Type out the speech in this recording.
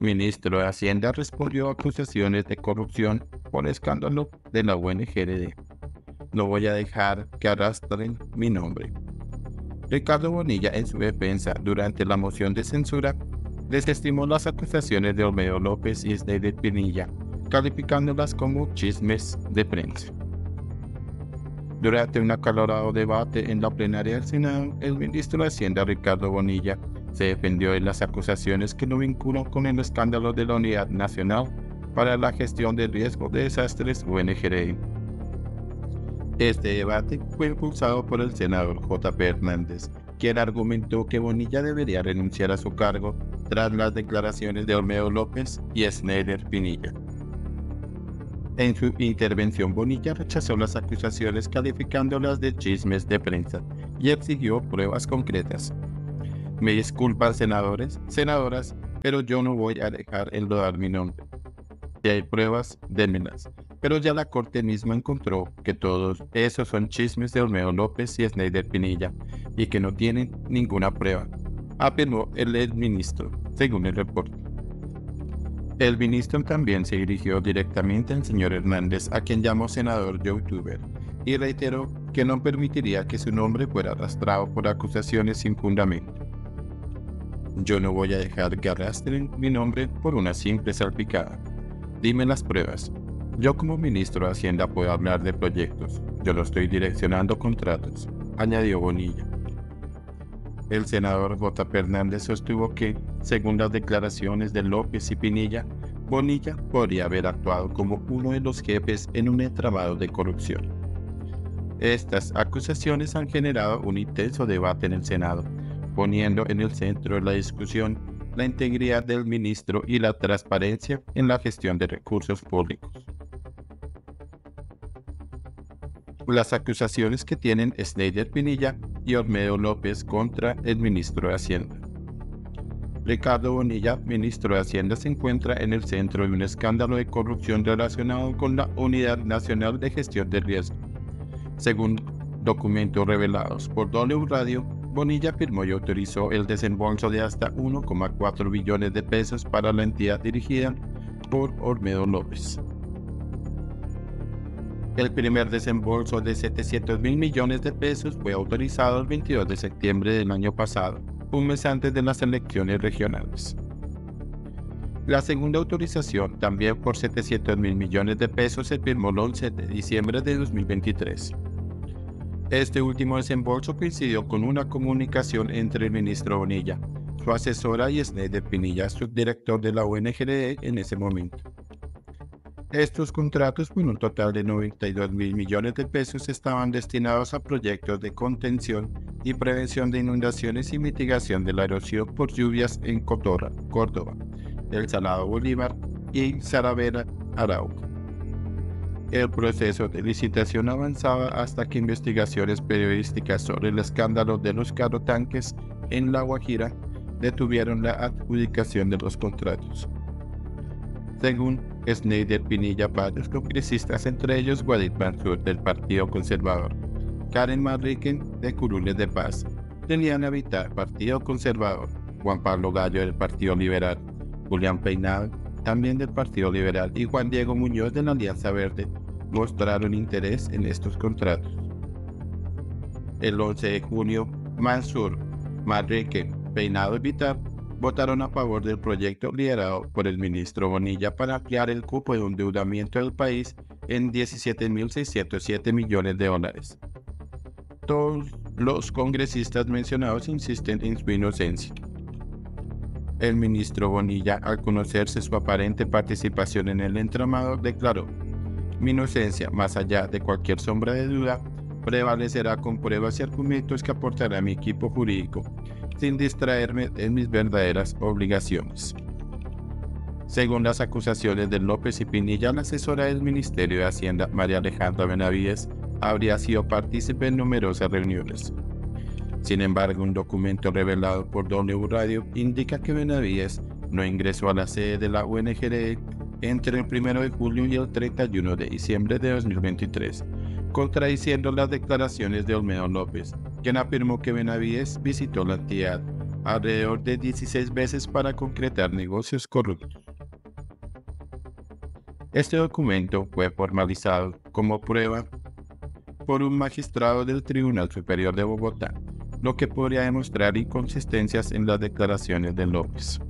ministro de Hacienda respondió a acusaciones de corrupción por escándalo de la UNGRD. No voy a dejar que arrastren mi nombre. Ricardo Bonilla, en su defensa durante la moción de censura, desestimó las acusaciones de Olmedo López y de Pinilla, calificándolas como chismes de prensa. Durante un acalorado debate en la plenaria del Senado, el ministro de Hacienda Ricardo Bonilla se defendió de las acusaciones que lo vinculan con el escándalo de la Unidad Nacional para la Gestión de Riesgo de Desastres UNGRI. Este debate fue impulsado por el senador J. Hernández, quien argumentó que Bonilla debería renunciar a su cargo tras las declaraciones de Olmedo López y Schneider Pinilla. En su intervención, Bonilla rechazó las acusaciones calificándolas de chismes de prensa y exigió pruebas concretas. Me disculpan senadores, senadoras, pero yo no voy a dejar el rodar mi nombre. Si hay pruebas, démelas. Pero ya la corte misma encontró que todos esos son chismes de Olmedo López y Schneider Pinilla y que no tienen ninguna prueba, afirmó el ministro, según el reporte. El ministro también se dirigió directamente al señor Hernández, a quien llamó senador youtuber, y reiteró que no permitiría que su nombre fuera arrastrado por acusaciones sin fundamento. Yo no voy a dejar que arrastren mi nombre por una simple salpicada. Dime las pruebas. Yo como ministro de Hacienda puedo hablar de proyectos. Yo lo estoy direccionando contratos, añadió Bonilla. El senador J. Fernández sostuvo que, según las declaraciones de López y Pinilla, Bonilla podría haber actuado como uno de los jefes en un entramado de corrupción. Estas acusaciones han generado un intenso debate en el Senado, poniendo en el centro de la discusión la integridad del ministro y la transparencia en la gestión de recursos públicos. Las acusaciones que tienen Schneider Pinilla y Olmedo López contra el ministro de Hacienda. Ricardo Bonilla, ministro de Hacienda, se encuentra en el centro de un escándalo de corrupción relacionado con la Unidad Nacional de Gestión de Riesgo. Según documentos revelados por W Radio, Bonilla firmó y autorizó el desembolso de hasta 1,4 billones de pesos para la entidad dirigida por Olmedo López. El primer desembolso de 700 mil millones de pesos fue autorizado el 22 de septiembre del año pasado, un mes antes de las elecciones regionales. La segunda autorización, también por 700 mil millones de pesos, se firmó el 11 de diciembre de 2023. Este último desembolso coincidió con una comunicación entre el ministro Bonilla, su asesora y Sneider Pinilla, subdirector de la ONGD en ese momento. Estos contratos, por un total de 92 mil millones de pesos, estaban destinados a proyectos de contención y prevención de inundaciones y mitigación de la erosión por lluvias en Cotorra, Córdoba, El Salado Bolívar y Saravena, Arauca. El proceso de licitación avanzaba hasta que investigaciones periodísticas sobre el escándalo de los tanques en La Guajira detuvieron la adjudicación de los contratos. Según Schneider Pinilla varios congresistas, entre ellos Guadit Mansur del Partido Conservador, Karen Manrique de Curules de Paz, Liliana Vitar, Partido Conservador, Juan Pablo Gallo del Partido Liberal, Julián Peinado, también del Partido Liberal, y Juan Diego Muñoz de la Alianza Verde, mostraron interés en estos contratos. El 11 de junio, Mansur, Manrique, Peinado y Vitar votaron a favor del proyecto liderado por el ministro Bonilla para ampliar el cupo de endeudamiento del país en 17.607 millones de dólares. Todos los congresistas mencionados insisten en su inocencia. El ministro Bonilla, al conocerse su aparente participación en el entramado, declaró, mi inocencia, más allá de cualquier sombra de duda, prevalecerá con pruebas y argumentos que aportará mi equipo jurídico sin distraerme en mis verdaderas obligaciones. Según las acusaciones de López y Pinilla, la asesora del Ministerio de Hacienda, María Alejandra Benavides, habría sido partícipe en numerosas reuniones. Sin embargo, un documento revelado por W Radio indica que Benavides no ingresó a la sede de la ONGRE entre el 1 de julio y el 31 de diciembre de 2023, contradiciendo las declaraciones de Olmedo López, quien afirmó que Benavides visitó la entidad alrededor de 16 veces para concretar negocios corruptos. Este documento fue formalizado como prueba por un magistrado del Tribunal Superior de Bogotá, lo que podría demostrar inconsistencias en las declaraciones de López.